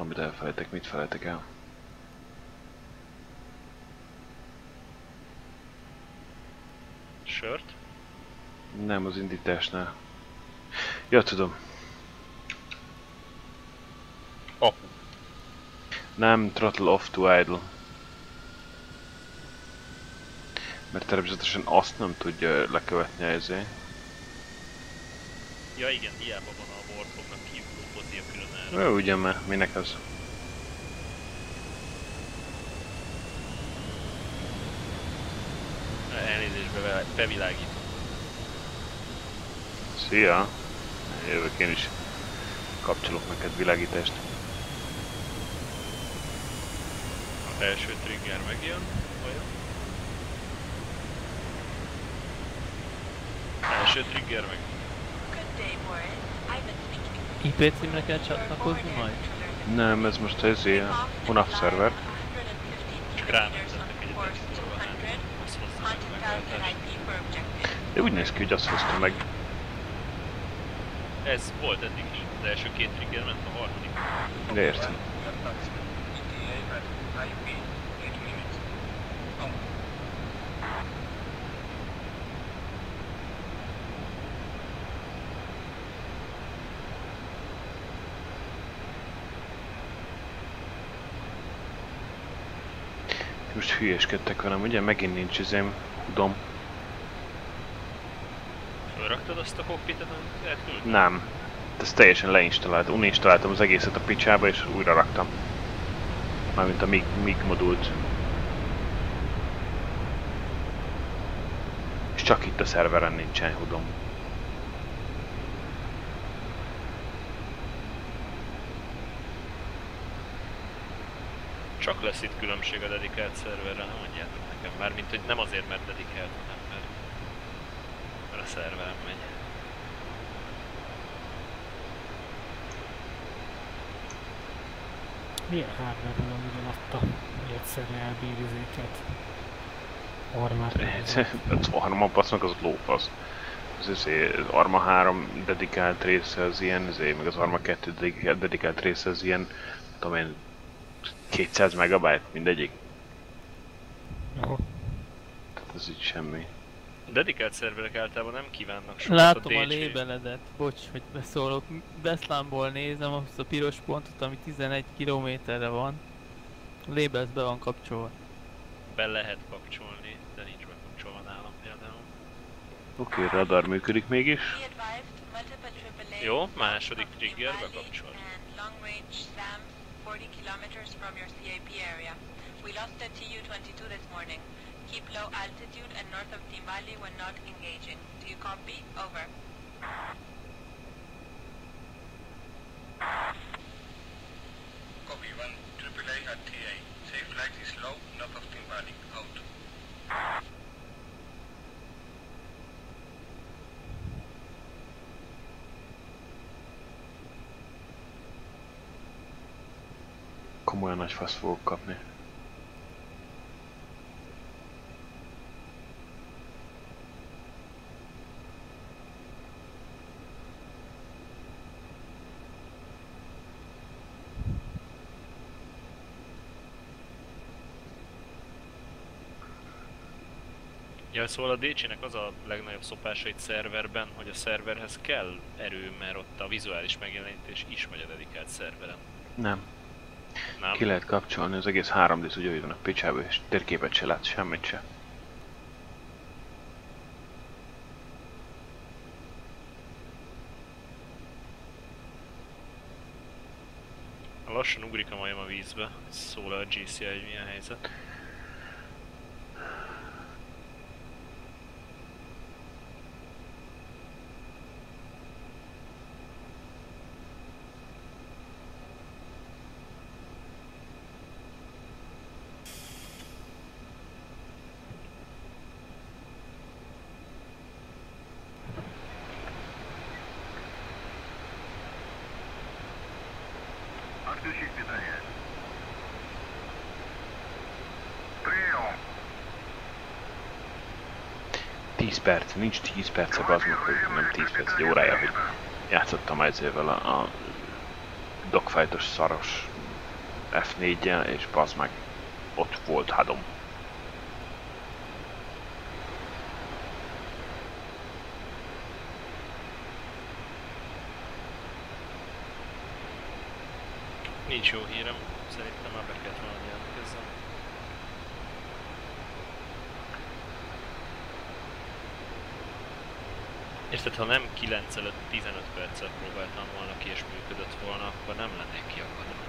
Valamit elfelejtek, mit felejtek el? Sört? Nem, az indításnál. Ja, tudom. Apu. Nem, throttle off to idle. Mert természetesen azt nem tudja lekövetni ezért. Ja igen, hiába van a Warthognak kívül pozíció külön erre. Jó, ugye, mert minek az? Elnézést beve- bevilágít. Szia! Jövök én is. Kapcsolok neked világítást. Az első trigger megjön. Vajon? Első trigger meg. IP címre kell csatlakozni majd? Nem, ez most ez a Hunaf szerver. Csak rámentettek. De úgy néz ki, hogy azt hozta meg. Ez volt eddig is. Az első két trigger ment, a harmadik. De értem. Most hülyeskedtek velem, ugye? Megint nincs izém, hudom. Fölraktad azt a cockpitet, amit elküldtem? Nem. Ezt teljesen leinstaláltam. Uninstaláltam az egészet a picsába és újra raktam. Mármint a MIG, MIG modult. És csak itt a szerveren nincsen hudom. Csak lesz itt különbség a dedikált szerverrel, nem mondjátok nekem. Mármint, hogy nem azért, mert dedikált, hanem mert, mert a szerveren megy. Milyen hardware van ugyanatta, hogy egyszerre elbír izéket? Armát. az Arma basz meg az lófasz. Az, izé, az Arma 3 dedikált része az ilyen, izé, meg az Arma 2 dedikált, dedikált része az ilyen, tudom én, 200 megabyte mindegyik. Jó. Tehát ez így semmi. A dedikált szerverek általában nem kívánnak sokat Látom a DHV lébeledet, bocs, hogy beszólok. Beszlámból nézem azt a piros pontot, ami 11 kilométerre van. A lébelsz be van kapcsolva. Be lehet kapcsolni, de nincs bekapcsolva nálam például. Oké, okay, radar működik mégis. Jó, második trigger bekapcsolt. We lost a Tu-22 this morning. Keep low altitude and north of Timbali when not engaging. Do you copy? Over. Copy 1 nagy fasz fogok kapni. Ja, szóval a DC-nek az a legnagyobb szopása egy szerverben, hogy a szerverhez kell erő, mert ott a vizuális megjelenítés is megy a dedikált szerveren. Nem. Nem? Ki lehet kapcsolni az egész 3D, hogy van a picsába, és térképet se látsz, semmit se. Lassan ugrik a majom a vízbe. Szól a GCI, hogy milyen helyzet. Отключить питание. Прием. 10 perc, nincs 10 perce, az meg, hogy nem 10 perc, egy órája, hogy játszottam ezzel a, a dogfightos szaros F4-jel, és bazd meg, ott volt hadom. Nincs jó hírem, szerintem már be kellett volna jelentkezzem. Érted, ha nem 9 előtt 15 percet próbáltam volna ki és működött volna, akkor nem lennék kiakadva.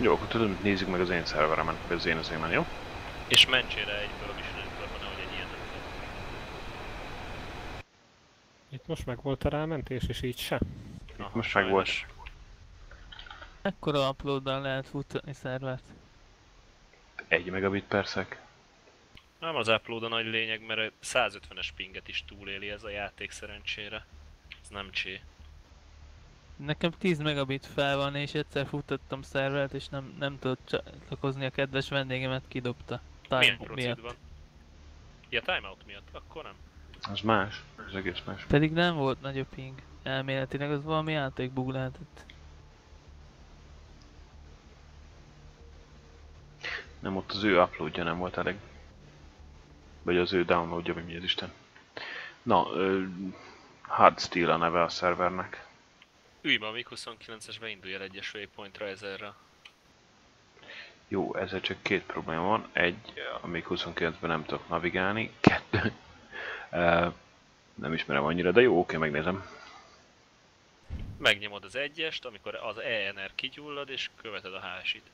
Jó, akkor tudod, nézzük meg az én szerveremen, vagy az én az émen, jó? És mentsére egyből a Mission Editorban, nehogy egy ilyen nem tudom. Itt most meg volt a rámentés, és így se. Aha, most meg volt. Ekkora uploaddal lehet futtatni szervert. Egy megabit per szek. Nem az upload a nagy lényeg, mert a 150-es pinget is túléli ez a játék szerencsére. Ez nem csé. Nekem 10 megabit fel van, és egyszer futtattam szervert, és nem, nem tudott csatlakozni a kedves vendégemet, kidobta. Milyen Time procid miatt. van? Ja, timeout miatt? Akkor nem. Az más, az egész más. Pedig nem volt nagyobb ping. Elméletileg az valami játékbug lehetett. Nem ott az ő uploadja nem volt elég. Vagy az ő downloadja, vagy mi az Isten. Na, ö, Hardsteel a neve a szervernek. Ülj be a MiG-29-esbe, indulj el egyes waypointra ezerre. Jó, ezzel csak két probléma van. Egy, a még 29-ben nem tudok navigálni. Kettő, nem ismerem annyira, de jó, oké, megnézem. Megnyomod az egyest, amikor az ENR kigyullad, és követed a hásit.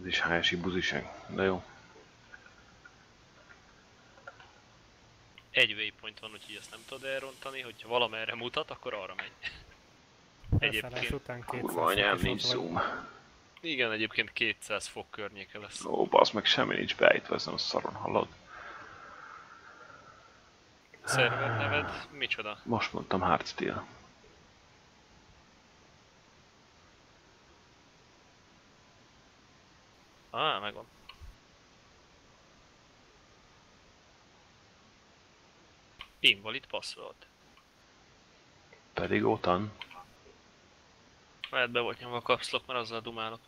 Ez is HSI buziság, de jó. Egy waypoint van, úgyhogy ezt nem tudod elrontani, hogyha valamerre mutat, akkor arra megy. Egyébként, után 200 Kurva anyám, nincs zoom. igen, egyébként 200 fok környéke lesz. Ó, basz meg semmi nincs beállítva ezen a szaron, hallod? Szerver neved micsoda? Most mondtam Hardsteel. Ah, megvan. Invalid password. Pedig otan, Lehet be volt nyomva a kapszlok, mert azzal dumálok.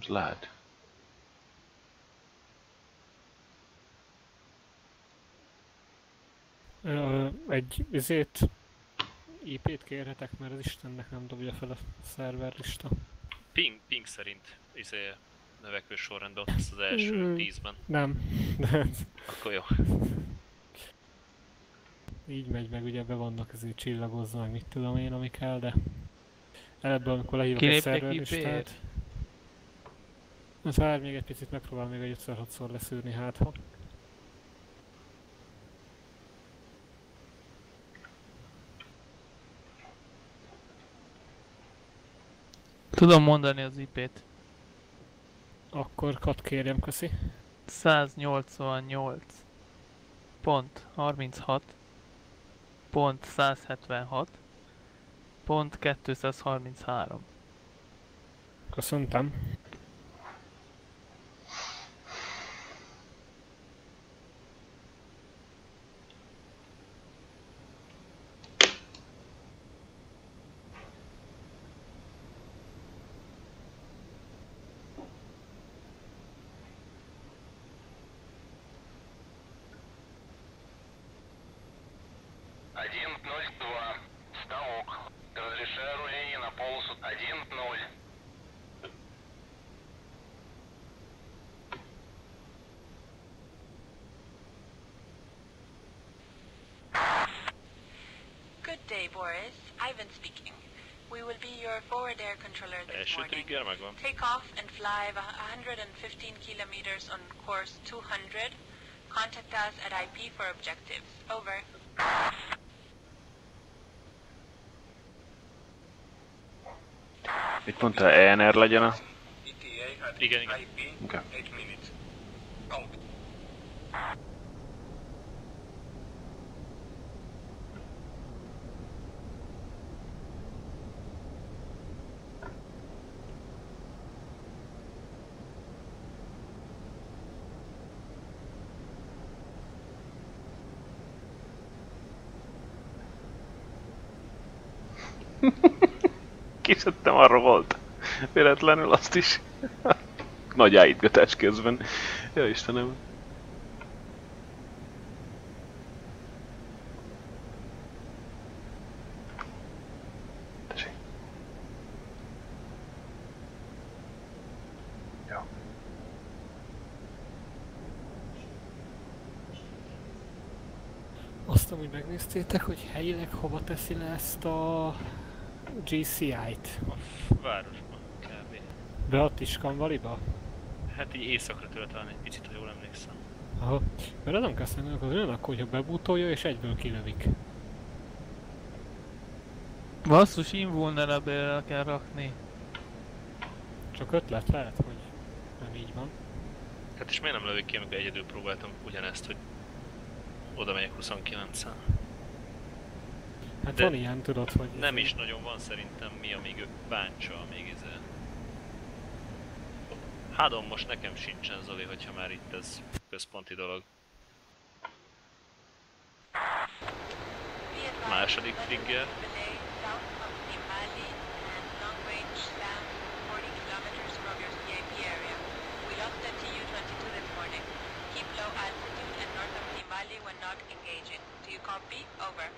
ez lehet. Ö, egy izét IP-t kérhetek, mert az Istennek nem dobja fel a szerverlista. Ping, ping szerint izé növekvő sorrendben ott lesz az első Mm. tízben. Nem, Akkor jó. így megy meg, ugye be vannak azért csillagozva, meg mit tudom én, ami kell, de ebből amikor lehívok egy szerverlistát? Hát várj még egy picit, megpróbál még egy 5-6-szor leszűrni, hát ha. Tudom mondani az IP-t. Akkor kat kérjem, köszi. 188 pont 36 pont 176 pont 233. Köszöntem. Один ноль два. Ставок. Разрешаю руление на полосу один ноль. Good day, Boris. Ivan speaking. We will be your forward air controller this Első morning. trigger megvan. Take off and fly a 115 kilometers on course 200. Contact us at IP for objectives. Over. Mit mondta, ENR legyen a... Igen, igen. IP Okay. 8 minutes. Out. Kiszedtem a roholt. Véletlenül azt is. Nagy áítgatás közben. Ja Istenem. Azt amúgy megnéztétek, hogy helyileg hova teszi le ezt a GCI-t? A városban kb. Be ott is Kanvaliba? Hát így éjszakra tőle talán egy picit, ha jól emlékszem. Aha. Mert azon kell szemben, az olyan akkor, hogyha bebútolja és egyből kilövik. Basszus, invulnerable kell rakni. Csak ötlet lehet, hogy nem így van. Hát és miért nem lövök ki, amikor egyedül próbáltam ugyanezt, hogy oda megyek 29-en. Hát De van ilyen, tudod, hogy... Nem is nagyon van szerintem mi, amíg ő bántsa, még ez. Hádom most nekem sincsen Zoli, hogyha már itt ez központi dolog. Második trigger. delay south of Timali and long range SLAM 40 kilometers from your CIP area. We lost the Tu-22 this morning. Keep low altitude and north of Timali when not engaging. Do you copy? Over.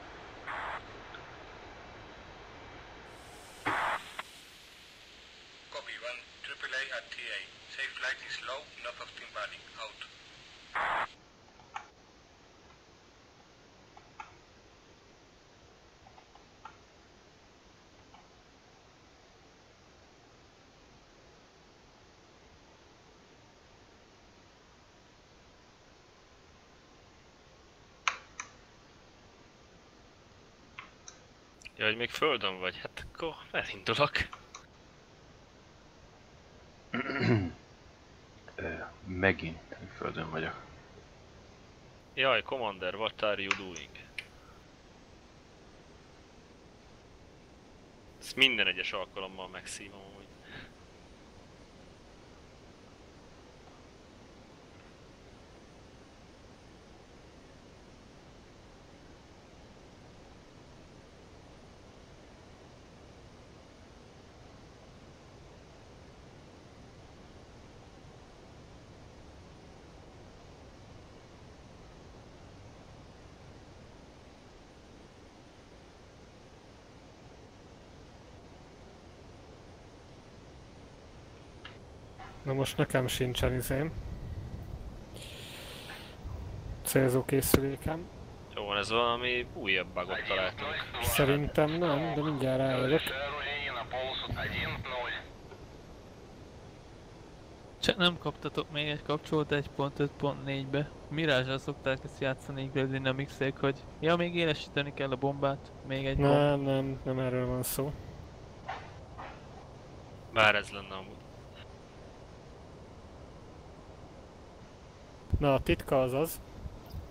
Ja, hogy még földön vagy, hát akkor elindulok. Megint földön vagyok. Jaj, Commander, what are you doing? Ezt minden egyes alkalommal megszívom amúgy. Na most nekem sincsen izém. Célzókészülékem. Jó, van, ez valami újabb bugot találtunk. Szerintem nem, de mindjárt rájövök. Csak nem kaptatok még egy kapcsolat 1.5.4-be. Mirázsal szokták ezt játszani a dynamics hogy ja, még élesíteni kell a bombát, még egy bomb. Nem, nem, nem erről van szó. Bár ez lenne amúgy. Na, a titka az az,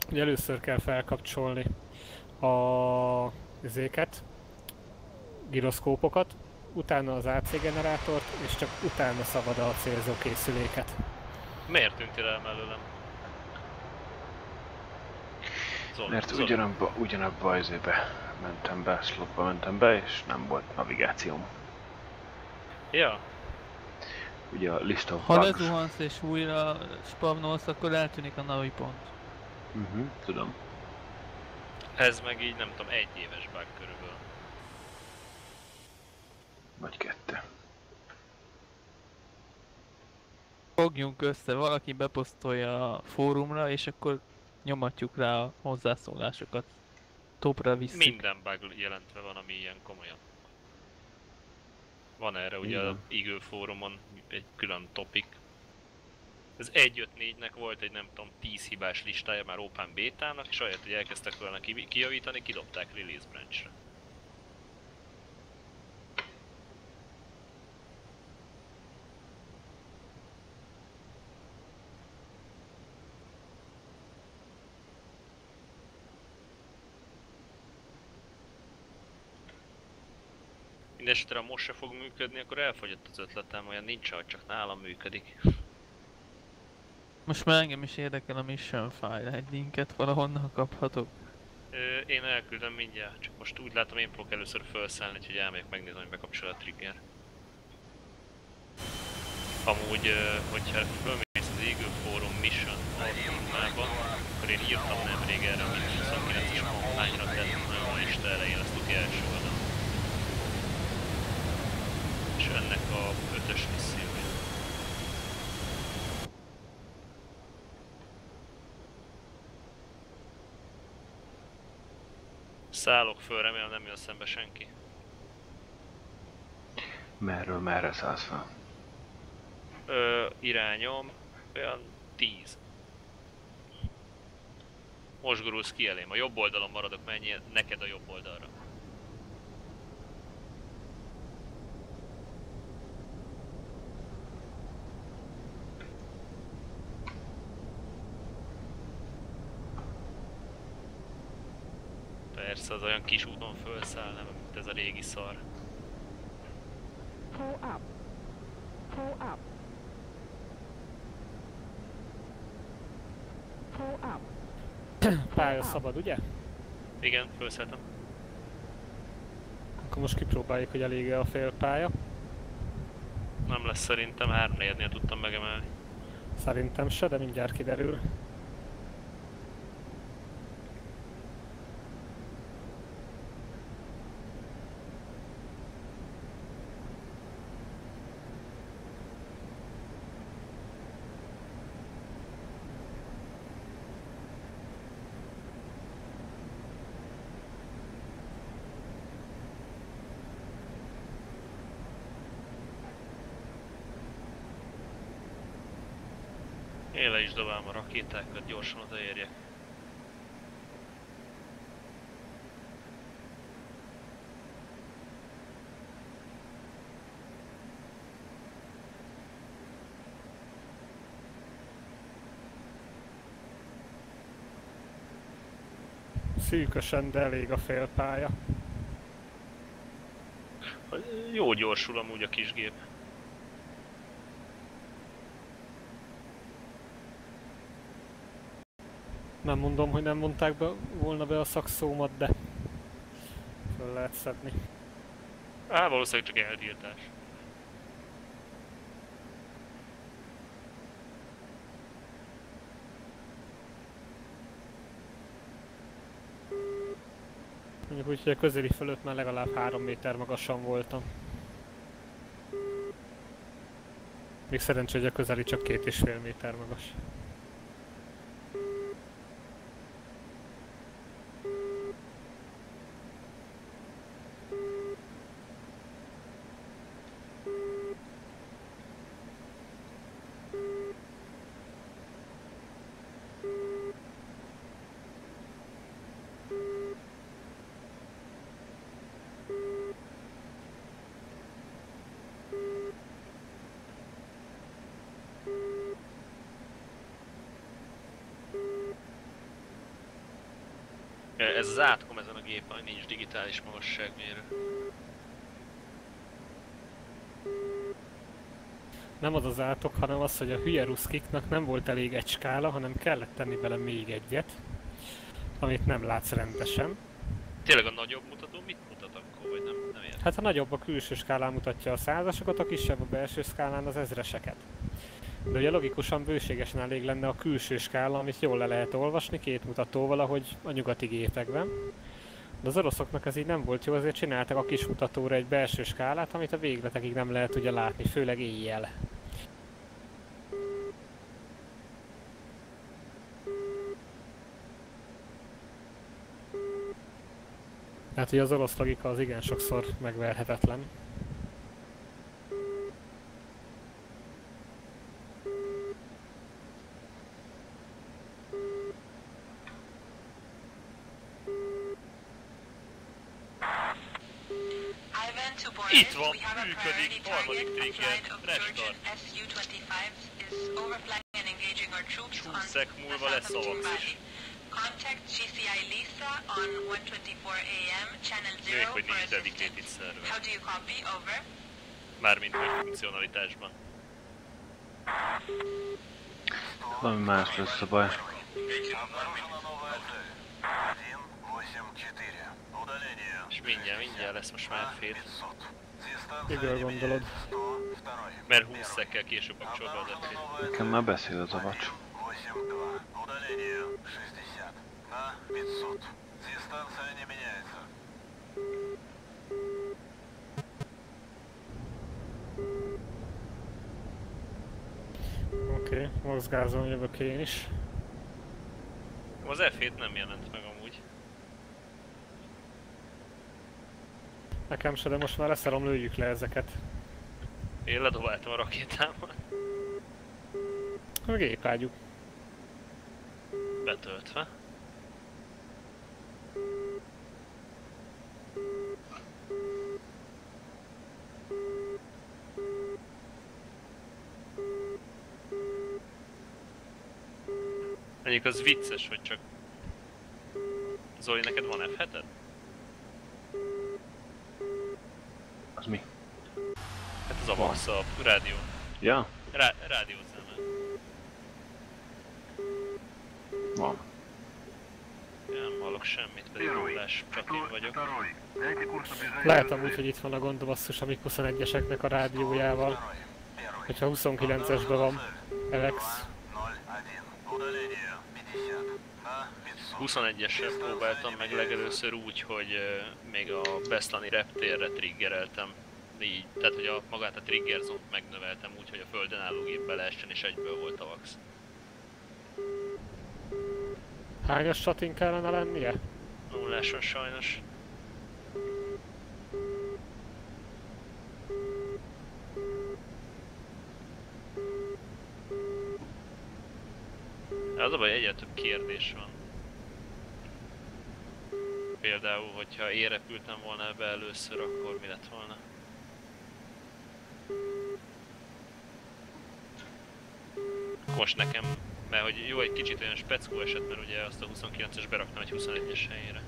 hogy először kell felkapcsolni a izéket, giroszkópokat, utána az AC generátort, és csak utána szabad a célzókészüléket. Miért tűntél el mellőlem? Zoli, Mert Zoli. ugyanabba, ugyanabba az izébe mentem be, slotba mentem be, és nem volt navigációm. Ja, Ugye a list of Ha bugs. lezuhansz és újra spavnolsz, akkor eltűnik a navi pont. Uh-huh, tudom. ez meg így nem tudom, egy éves bug körülbelül. Vagy kettő. Fogjunk össze, valaki beposztolja a fórumra, és akkor nyomatjuk rá a hozzászólásokat. Topra visszük. Minden bug jelentve van, ami ilyen komolyan. Van erre ugye a Igen. Eagle fórumon egy külön topik. Az 1.5.4-nek volt egy nem tudom 10 hibás listája már Open Beta-nak, és ahelyett, hogy elkezdtek volna ki- kijavítani, kidobták Release Branch-re. Mindenesetre ha most se fog működni, akkor elfogyott az ötletem, olyan nincs, hogy csak nálam működik. Most már engem is érdekel a mission file, egy linket valahonnan kaphatok. Ö, én elküldöm mindjárt, csak most úgy látom én fogok először felszállni, hogy elmegyek megnézni, hogy bekapcsol a trigger. Amúgy, ö, hogyha fölmész az Eagle Forum Mission alkalmába, akkor én írtam nemrég erre a Windows 29-es kampányra, tehát nagyon a lista elején azt tudja első oldalon. És ennek a ötös missziója. Szállok föl, remélem nem jön szembe senki. Merről merre szállsz fel? Ö, irányom olyan 10. Most gurulsz ki elém, a jobb oldalon maradok, mennyi neked a jobb oldalra. Az olyan kis úton felszáll, nem, mint ez a régi szar. Pull up. Pull up. Pull up. Pálya szabad, ugye? Igen, felszálltam. Akkor most kipróbáljuk, hogy elég-e a félpálya. Nem lesz szerintem, 3 4 tudtam megemelni. Szerintem se, de mindjárt kiderül. Le is dobálom a rakétákat, gyorsan odaérjek. Szűkösen, de elég a félpálya. Jó gyorsul amúgy a kis Nem mondom, hogy nem mondták be, volna be a szakszómat, de föl lehet szedni. Á, valószínűleg csak eltiltás. Mondjuk úgy, hogy a közeli fölött már legalább 3 méter magasan voltam. Még szerencsé, hogy a közeli csak két és fél méter magas. Ez az átkom ezen a gépen, nincs digitális magasságmérő. Nem az az átok, hanem az, hogy a hülye ruszkiknak nem volt elég egy skála, hanem kellett tenni bele még egyet, amit nem látsz rendesen. Tényleg a nagyobb mutató mit mutat akkor, vagy nem, nem értem. Hát a nagyobb a külső skálán mutatja a százasokat, a kisebb a belső skálán az ezreseket. De ugye logikusan bőségesen elég lenne a külső skála, amit jól le lehet olvasni két mutatóval, ahogy a nyugati gépekben. De az oroszoknak ez így nem volt jó, azért csináltak a kis mutatóra egy belső skálát, amit a végletekig nem lehet ugye látni, főleg éjjel. Tehát ugye az orosz logika az igen sokszor megverhetetlen. Ivan to Itt Borges, van, we have a működik, priority harmadik target. A trigger, flight of Georgian restart. Su-25s is overflying and engaging our troops on Csúszek the múlva south lesz of szavax Timbali. is. Contact GCI Lisa on 124 AM, channel Még 0 hogy for nincs dedicated server. How do you copy? Over. Mármint hogy funkcionalitásban. Valami más lesz a baj. És mindjárt, mindjárt lesz most már fél. Miből gondolod? Mert 20 szekkel később kapcsol be az Nekem már beszél az a vacs. Oké, okay, mozgázom, jövök én is. Az F7 nem jelent meg amúgy. Nekem se, de most már leszarom, lőjük le ezeket. Én ledobáltam a rakétámat. A gépágyuk. Betöltve. Mondjuk az vicces, hogy csak... Zoli, neked van F7-ed? Az mi? Hát az AVAX a rádió. Ja? Rá, rádiózene. Van. Ja, nem hallok semmit, pedig csak én vagyok. Lehet amúgy, hogy itt van a gond basszus a MiG 21-eseknek a rádiójával. Hogyha 29-esben van Alex. 21-essel próbáltam meg legelőször úgy, hogy még a Beszlani reptérre triggereltem. Így, tehát hogy a, magát a trigger zone megnöveltem úgy, hogy a földön álló gép beleessen és egyből volt a vax. Hányas csatin kellene lennie? Nulláson sajnos. Az a baj, egyre több kérdés van. Például, hogyha én repültem volna ebbe először, akkor mi lett volna? Most nekem, mert hogy jó, egy kicsit olyan speckó eset, mert ugye azt a 29-es beraktam egy 21-es helyére.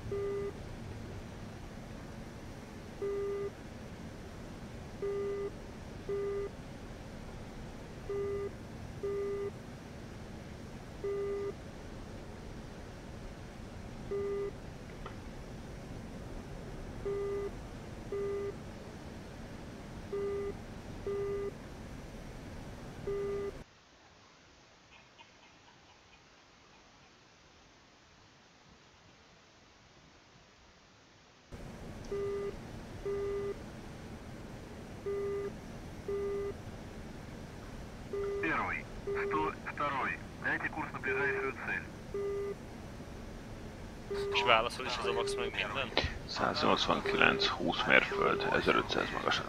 Válaszol is az a Vax meg minden? 189, 20 mérföld, 1500 magasan.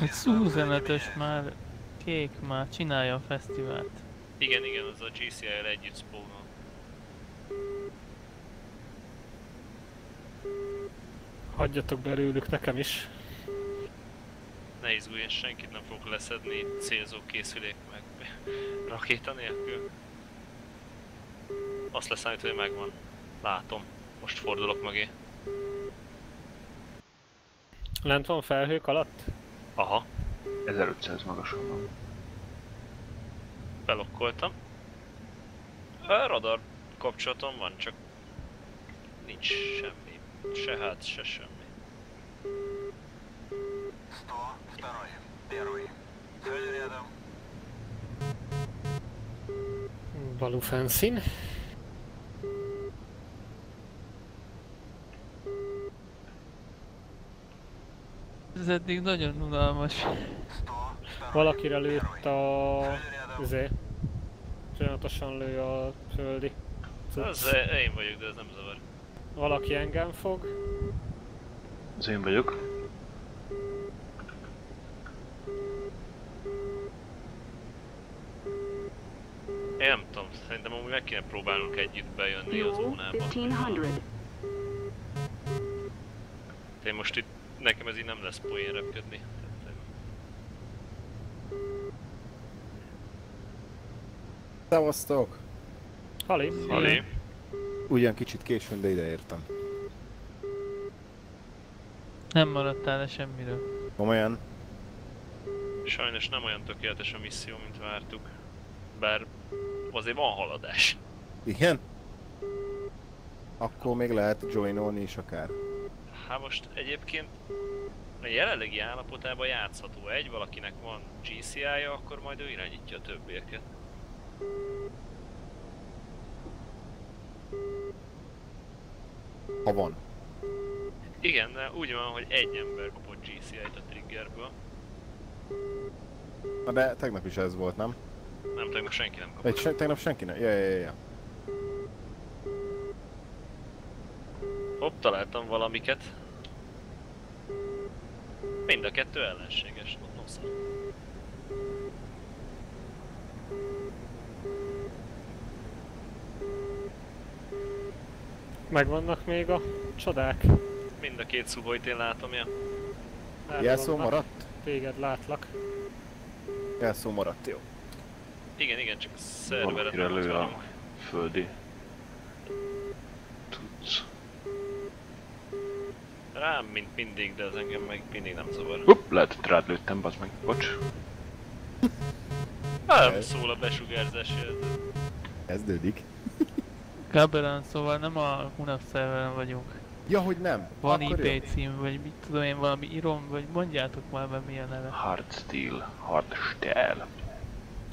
Egy szúzenetes már, kék már csinálja a fesztivált. Igen, igen, az a GCI-el együtt spawnol. Hagyjatok belőlük nekem is. Ne izgulj, én senkit nem fogok leszedni célzó készülék meg rakéta nélkül. Azt leszámít, hogy megvan. Látom. Most fordulok mögé. Lent van felhők alatt? Aha, 1500 magasan van. belokkoltam. A radar kapcsolatom van, csak nincs semmi. Se hát, se semmi. 102. Первый. Цель рядом. Balú fenszín. Ez eddig nagyon unalmas. 102. Valakire lőtt a... Izé. Folyamatosan lő a földi. cucc. Az e- én vagyok, de ez nem zavar. Valaki engem fog. Az én vagyok. Én nem tudom, szerintem amúgy meg kéne próbálnunk együtt bejönni a zónába. 1500. Én most itt, nekem ez így nem lesz poén repkedni. Szevasztok! Hali. Hali, Ugyan kicsit későn, de ide értem. Nem maradtál le semmiről. Komolyan? sajnos nem olyan tökéletes a misszió, mint vártuk. Bár azért van haladás. Igen? Akkor még lehet joinolni is akár. Hát most egyébként a jelenlegi állapotában játszható egy, valakinek van GCI-ja, akkor majd ő irányítja a többieket. Ha van. Igen, de úgy van, hogy egy ember kapott GCI-t a triggerből. Na de tegnap is ez volt, nem? Nem tegnap senki nem kapott. Vagy se, tegnap senki nem? Ja, ja, ja, ja. Hopp, találtam valamiket. Mind a kettő ellenséges, no szar. Megvannak még a csodák. Mind a két szuhojt én látom, ja. Jelszó maradt? Téged látlak. Jelszó maradt, jó. Igen, igen, csak a szerveret Valakire lő a földi. Rám, mint mindig, de ez engem meg mindig nem zavar. Hopp, lehet, hogy rád lőttem, bazd meg. Bocs. Nem szól a besugárzás jelző. Kezdődik. Kábelen, szóval nem a Hunab szerveren vagyunk. Ja, hogy nem. Van Akkor. IP cím, vagy mit tudom én, valami irom, vagy mondjátok már be mi a neve. Hard steel, hard steel.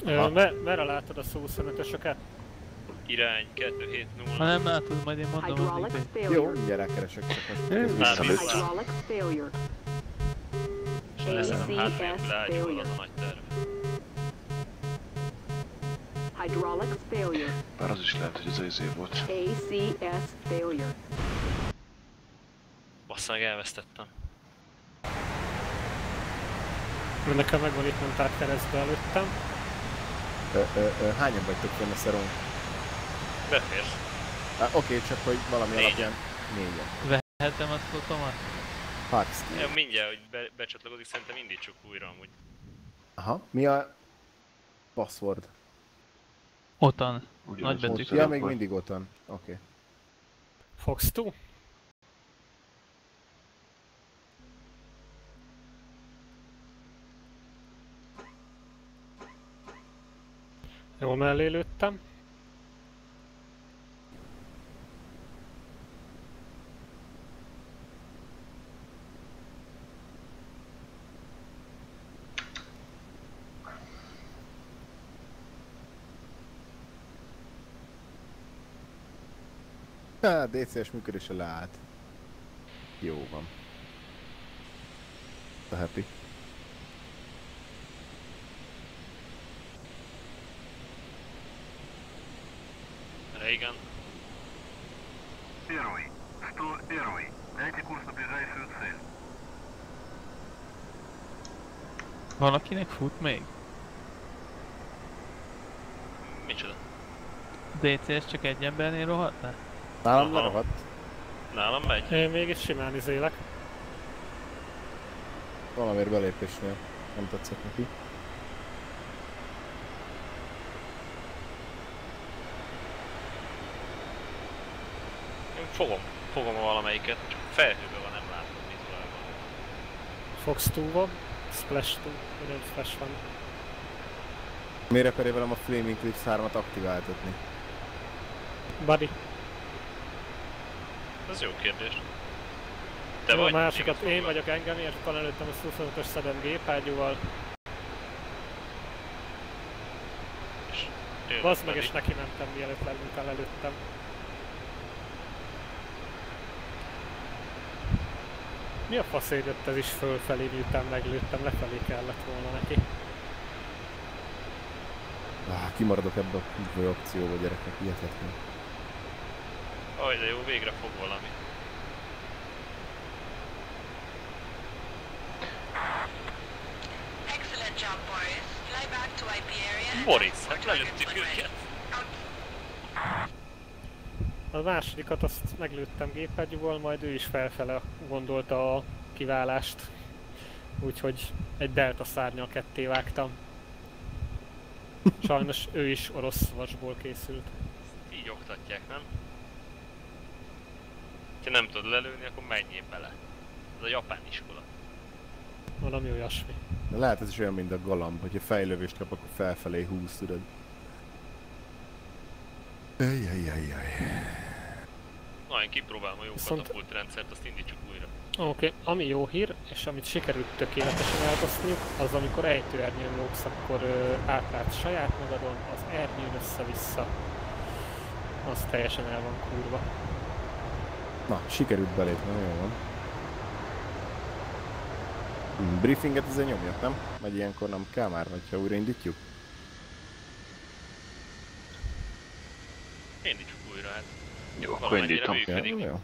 Ö, mer- merre látod a szó 25-ösöket? Irány 270. Ha nem látod, majd én mondom Hydraulics IP-t. Jó, failure. mindjárt rákeresek csak Visszalőtt. És hátrányból ágyból failure. az a nagy terv. Hydraulics failure. Bár az is lehet, hogy az izé volt. ACS failure. Bassza meg elvesztettem. Nekem megvan itt mentál keresztbe előttem. Ö, ö, ö, hányan vagytok a szeron? Beférsz. Oké, csak hogy valami Négyen. alapján négyen. Vehetem azt a tomat? Hard steel. Ja, mindjárt, hogy be, becsatlakozik, szerintem indítsuk újra amúgy. Aha, mi a password? Otan. Ugyanaz Nagy betűk. módszer Ja, még mindig ott van. Oké. Fox 2? Jól mellé lőttem. DCS működése leállt. Jó van. A happy. Reagan. Первый. 101. Дайте курс на ближайшую цель. Valakinek fut még? Micsoda? DCS csak egy embernél rohadt le? Nálam Aha. lerohadt. Nálam megy? Én még itt simán izélek. Valamiért belépésnél. Nem tetszett neki. Én fogom. Fogom a valamelyiket, csak felhőben van, nem látom vizuálban. Fox 2 van. Splash 2. Ugyan Splash van. Miért akarja velem a Flaming Clips 3-at aktiváltatni? Buddy. Ez jó kérdés. Te a vagy? másikat Igaz, én vagy. vagyok engem, és van előttem a 25-ös szedem gépágyúval. Bazd meg, és neki mentem, mielőtt lelőttem előttem. Mi a faszért jött ez is fölfelé, miután meglőttem, lefelé kellett volna neki. Ah, kimaradok ebbe a kurva akcióba, gyerekek, hihetetlen. Aj, de jó, végre fog valami. Excellent job, Boris. Fly back to IP area and Boris, look for hát lelőttük őket. A másodikat azt meglőttem gépágyúval, majd ő is felfele gondolta a kiválást. Úgyhogy egy delta szárnyal ketté vágtam. Sajnos ő is orosz vasból készült. Így oktatják, nem? Ha nem tudod lelőni, akkor menjél bele. Ez a japán iskola. Valami olyasmi. De lehet ez is olyan, mint a galamb, hogyha fejlövést kap, akkor felfelé húz, tudod. Ejjajjajjaj. Na, én kipróbálom a jó Viszont- katapult rendszert, azt indítsuk újra. Oké, okay. ami jó hír, és amit sikerült tökéletesen elbaszniuk, az amikor ejtőernyőn lógsz, akkor ö, átlátsz saját magadon, az ernyőn össze-vissza. Az teljesen el van kurva. Na, sikerült belépni, jó van. Hm, briefinget azért nyomjak, nem? Vagy ilyenkor nem kell már, hogyha újraindítjuk? Indítsuk újra, hát. Jó, akkor indítom. működik. Ja, jó.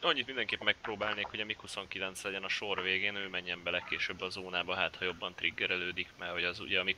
Annyit mindenképp megpróbálnék, hogy a MiG-29 legyen a sor végén, ő menjen bele később a zónába, hát ha jobban triggerelődik, mert hogy az ugye a MiG